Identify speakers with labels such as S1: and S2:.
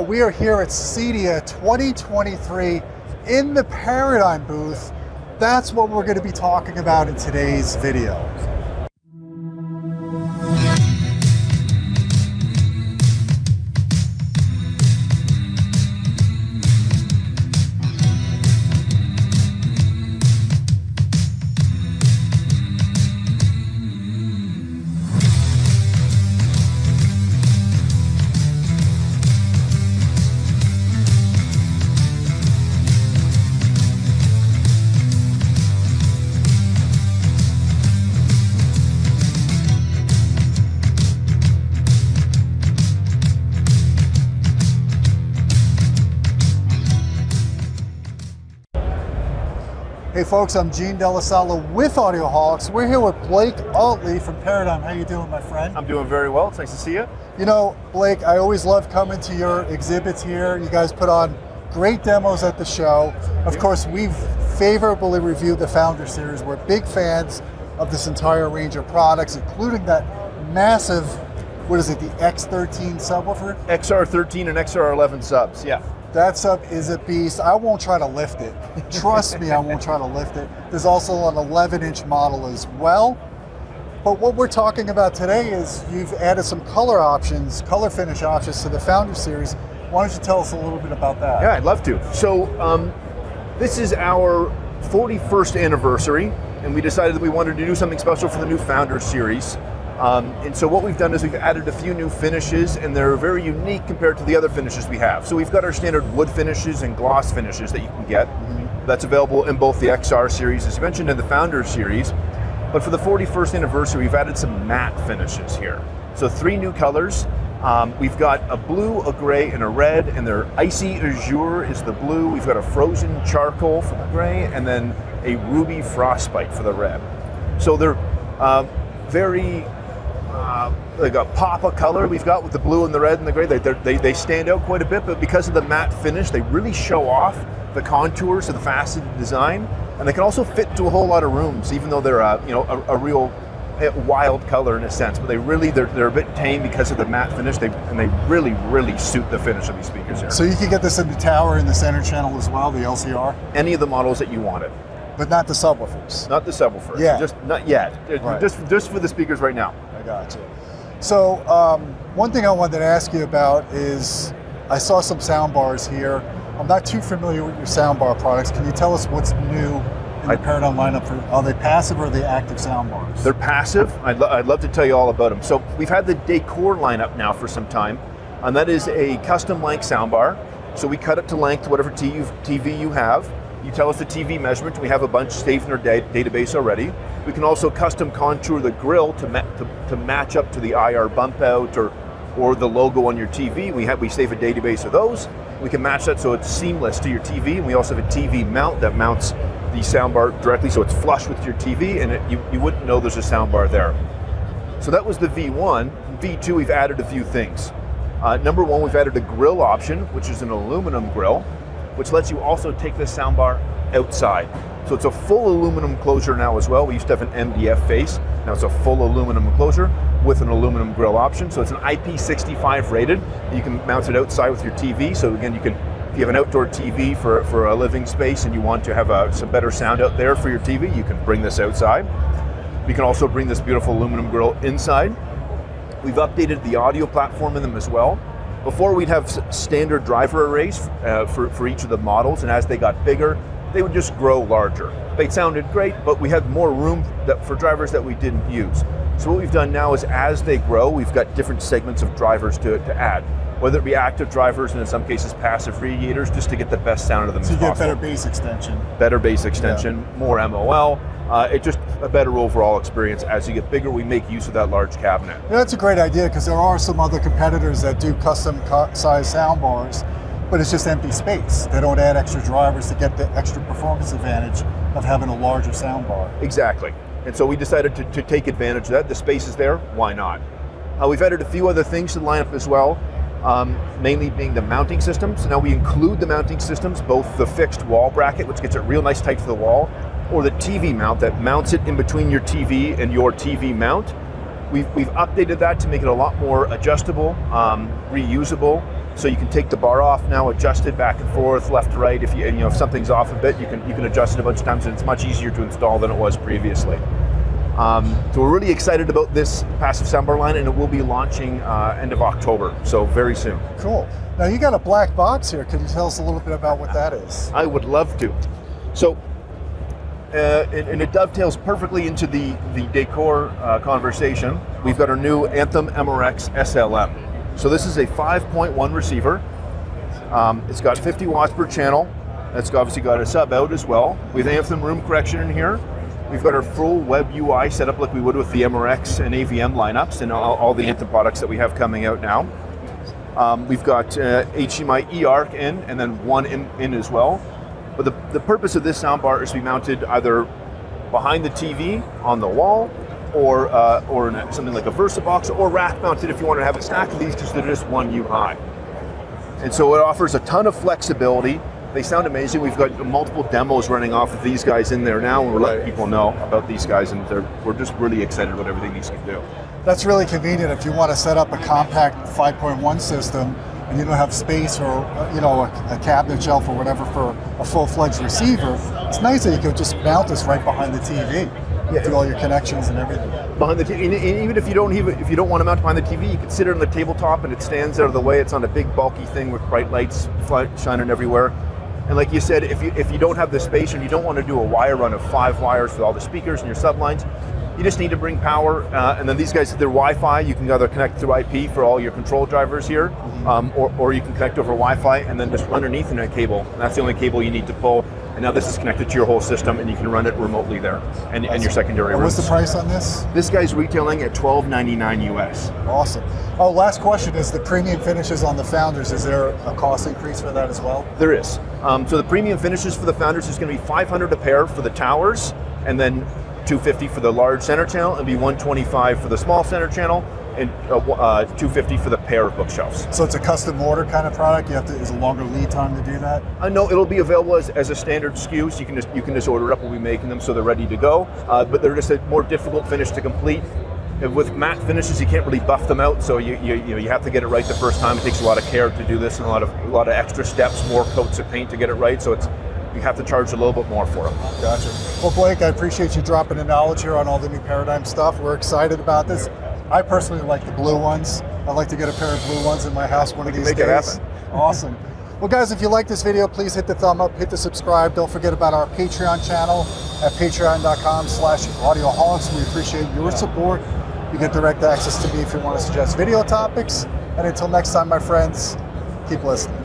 S1: right, we are here at CEDIA 2023 in the Paradigm booth. That's what we're going to be talking about in today's video. Folks, I'm Gene DellaSala with Audioholics. We're here with Blake Altley from Paradigm. How you doing, my friend?
S2: I'm doing very well. It's nice to see you.
S1: You know, Blake, I always love coming to your exhibits here. You guys put on great demos at the show. Of course, we've favorably reviewed the Founder Series. We're big fans of this entire range of products, including that massive, what is it, the X13 subwoofer?
S2: XR13 and XR11 subs. Yeah.
S1: That sub is a beast. I won't try to lift it. Trust me, I won't try to lift it. There's also an 11 inch model as well. But what we're talking about today is you've added some color options, color finish options to the Founder Series. Why don't you tell us a little bit about that?
S2: Yeah, I'd love to. So, um, this is our 41st anniversary, and we decided that we wanted to do something special for the new Founder Series. Um, and so what we've done is we've added a few new finishes and they're very unique compared to the other finishes we have. So we've got our standard wood finishes and gloss finishes that you can get. Mm-hmm. That's available in both the XR series, as you mentioned, and the Founder series. But for the 41st anniversary, we've added some matte finishes here. So three new colors. Um, we've got a blue, a gray, and a red, and their icy azure is the blue. We've got a frozen charcoal for the gray, and then a ruby frostbite for the red. So they're uh, very uh, like a pop of color we've got with the blue and the red and the gray. They, they, they stand out quite a bit, but because of the matte finish, they really show off the contours of the faceted design, and they can also fit into a whole lot of rooms, even though they're a, you know a, a real wild color in a sense. But they really they're, they're a bit tame because of the matte finish. They and they really really suit the finish of these speakers here.
S1: So you can get this in the tower in the center channel as well, the LCR.
S2: Any of the models that you wanted.
S1: But not the subwoofers.
S2: Not the subwoofers.
S1: Yeah.
S2: Just not yet.
S1: Right.
S2: Just just for the speakers right now.
S1: I got you. So um, one thing I wanted to ask you about is I saw some sound bars here. I'm not too familiar with your soundbar products. Can you tell us what's new in the
S2: I-
S1: Paradigm lineup? For, are they passive or are they active sound bars?
S2: They're passive. I'd, lo- I'd love to tell you all about them. So we've had the Decor lineup now for some time, and that is a custom length soundbar. So we cut it to length, whatever TV you have. You tell us the TV measurement. We have a bunch saved in our da- database already. We can also custom contour the grill to, ma- to, to match up to the IR bump out or or the logo on your TV. We have we save a database of those. We can match that so it's seamless to your TV. And we also have a TV mount that mounts the soundbar directly so it's flush with your TV and it, you, you wouldn't know there's a soundbar there. So that was the V1. V2, we've added a few things. Uh, number one, we've added a grill option, which is an aluminum grill, which lets you also take this soundbar outside. So it's a full aluminum closure now as well. We used to have an MDF face. Now it's a full aluminum enclosure with an aluminum grill option. So it's an IP65 rated. You can mount it outside with your TV. So again, you can, if you have an outdoor TV for, for a living space and you want to have a, some better sound out there for your TV, you can bring this outside. We can also bring this beautiful aluminum grill inside. We've updated the audio platform in them as well. Before we'd have standard driver arrays uh, for, for each of the models, and as they got bigger, they would just grow larger. They sounded great, but we had more room that, for drivers that we didn't use. So what we've done now is as they grow, we've got different segments of drivers to, to add, whether it be active drivers and in some cases passive radiators, just to get the best sound of them
S1: so you get
S2: possible
S1: better bass extension.
S2: better bass extension, more MOL. Uh, it just a better overall experience. As you get bigger, we make use of that large cabinet.
S1: Yeah, that's a great idea because there are some other competitors that do custom size sound bars, but it's just empty space. They don't add extra drivers to get the extra performance advantage of having a larger soundbar.
S2: Exactly. And so we decided to, to take advantage of that. The space is there, why not? Uh, we've added a few other things to the lineup as well, um, mainly being the mounting system. So now we include the mounting systems, both the fixed wall bracket, which gets it real nice tight to the wall, or the TV mount that mounts it in between your TV and your TV mount. We've, we've updated that to make it a lot more adjustable, um, reusable. so you can take the bar off now, adjust it back and forth, left to right. If you you know if something's off a bit, you can you can adjust it a bunch of times, and it's much easier to install than it was previously. Um, so we're really excited about this passive soundbar line, and it will be launching uh, end of October, so very soon.
S1: Cool. Now you got a black box here. Can you tell us a little bit about what that is?
S2: I would love to. So, uh, and, and it dovetails perfectly into the the decor uh, conversation. We've got our new Anthem MRX SLM. So this is a 5.1 receiver. Um, it's got 50 watts per channel. It's obviously got a sub out as well. We have Anthem room correction in here. We've got our full web UI set up like we would with the MRX and AVM lineups and all, all the Anthem products that we have coming out now. Um, we've got uh, HDMI eARC in and then one in, in as well. But the, the purpose of this soundbar is to be mounted either behind the TV on the wall or uh, or in a, something like a VersaBox or rack mounted if you want to have a stack of these because they're just one U high. And so it offers a ton of flexibility. They sound amazing. We've got multiple demos running off of these guys in there now, and we're letting people know about these guys, and we're just really excited about everything these can do.
S1: That's really convenient if you want to set up a compact 5.1 system and you don't have space or uh, you know a, a cabinet shelf or whatever for a full-fledged receiver. It's nice that you can just mount this right behind the TV. Yeah. Do all your connections and everything.
S2: Behind the TV, and even if you don't even if you don't want to mount behind the TV, you can sit it on the tabletop and it stands out of the way. It's on a big bulky thing with bright lights shining everywhere. And like you said, if you if you don't have the space and you don't want to do a wire run of five wires for all the speakers and your sublines, you just need to bring power, uh, and then these guys, they're Wi-Fi. You can either connect through IP for all your control drivers here, um, or, or you can connect over Wi-Fi and then just underneath in a cable. And that's the only cable you need to pull. And now this is connected to your whole system, and you can run it remotely there, and, and your secondary.
S1: What's the price on this?
S2: This guy's retailing at twelve ninety nine US.
S1: Awesome. Oh, last question is the premium finishes on the Founders. Is there a cost increase for that as well?
S2: There is. Um, so the premium finishes for the Founders is going to be five hundred a pair for the towers, and then 250 for the large center channel and be 125 for the small center channel and uh, uh, 250 for the pair of bookshelves.
S1: So it's a custom order kind of product. You have to is a longer lead time to do that.
S2: Uh, know it'll be available as, as a standard SKU. So you can just you can just order it up. We'll be making them so they're ready to go. Uh, but they're just a more difficult finish to complete. With matte finishes, you can't really buff them out, so you, you, you know you have to get it right the first time. It takes a lot of care to do this, and a lot of a lot of extra steps, more coats of paint to get it right. So it's you have to charge a little bit more for them.
S1: Gotcha. Well, Blake, I appreciate you dropping the knowledge here on all the new Paradigm stuff. We're excited about this. I personally like the blue ones. I'd like to get a pair of blue ones in my house one of these
S2: make
S1: days.
S2: It happen.
S1: Awesome. Well, guys, if you like this video, please hit the thumb up, hit the subscribe. Don't forget about our Patreon channel at patreon.com slash audioholics. We appreciate your support. You get direct access to me if you want to suggest video topics. And until next time, my friends, keep listening.